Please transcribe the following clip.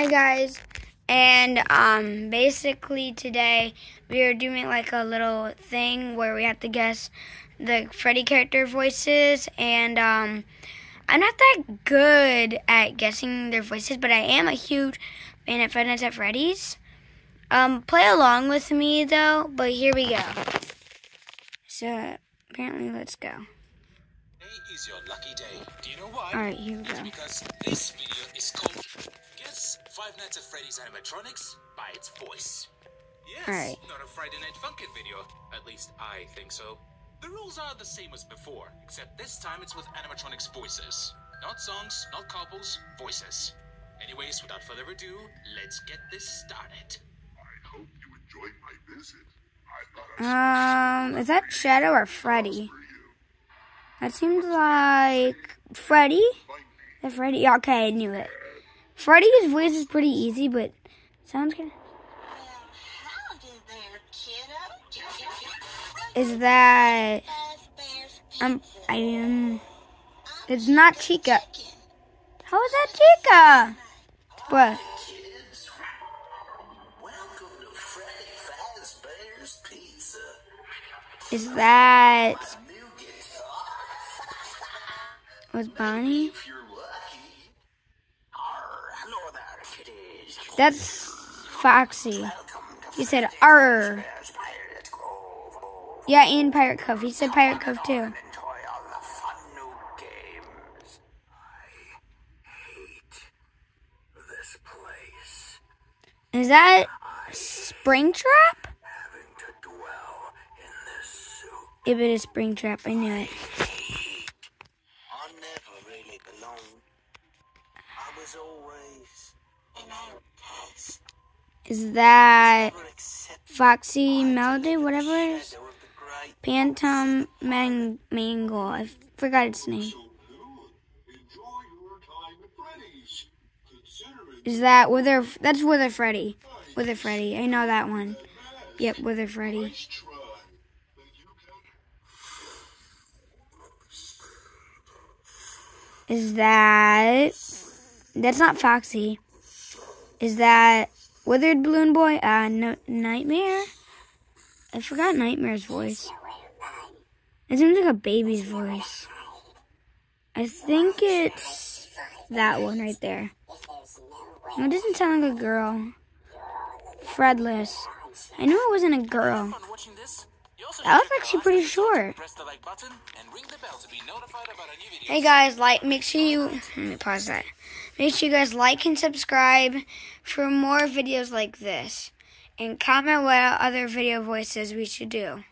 Hi guys, and um, basically today we are doing like a little thing where we have to guess the Freddy character voices, and um, I'm not that good at guessing their voices, but I am a huge fan of Five Nights at Freddy's. Um, play along with me though, but here we go. So apparently, let's go. Today is your lucky day. Do you know why? All right, here we It's go. because this video is called Five Nights at Freddy's animatronics by its voice. Yes, All right. not a Friday Night Funkin' video. At least I think so. The rules are the same as before, except this time it's with animatronics voices. Not songs, not couples, voices. Anyways, without further ado, let's get this started. I hope you enjoyed my visit. I thought I Um, is that Shadow or Freddy? That seems like Freddy. Find. The Freddy. Okay, I knew it. Freddy's voice is pretty easy, but sounds kind Howdy. Is that um I um it's not Chica. How is that Chica? What? Kids, welcome to Freddy Pizza. Is that was Bonnie? if you're lucky. Arr, hello there, kiddies. That's Foxy. He said R. Fazbear's Pirate Cove. Yeah, and Pirate Cove. He said Pirate Cove too. enjoy all the fun new games. I hate this place. Is that Springtrap? Having to dwell in this suit. If it is Springtrap, I knew it. Was always an outcast. Is that Foxy Melody, whatever it is? Phantom Man- Mangle. I forgot its name. So good. Enjoy your time at Freddy's. Consider it Is that Wither? That's Wither Freddy. Wither Freddy. I know that one. Yep, Wither Freddy. nice try. But you can Is that? That's not Foxy. Is that Withered Balloon Boy? Uh, no, Nightmare. I forgot Nightmare's voice. It seems like a baby's voice. I think it's that one right there. No, it doesn't sound like a girl. Fredless. I knew it wasn't a girl. That was actually pretty short. Hey guys, like, make sure you, let me pause that. Make sure you guys like and subscribe for more videos like this. And comment what other video voices we should do.